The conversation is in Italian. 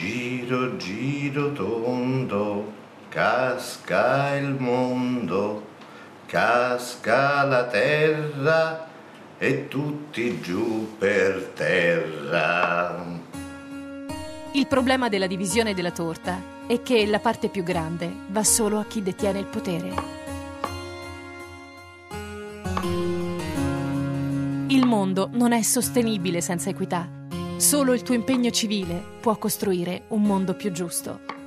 Giro, giro tondo, casca il mondo, casca la terra e tutti giù per terra. Il problema della divisione della torta è che la parte più grande va solo a chi detiene il potere. Il mondo non è sostenibile senza equità. Solo il tuo impegno civile può costruire un mondo più giusto.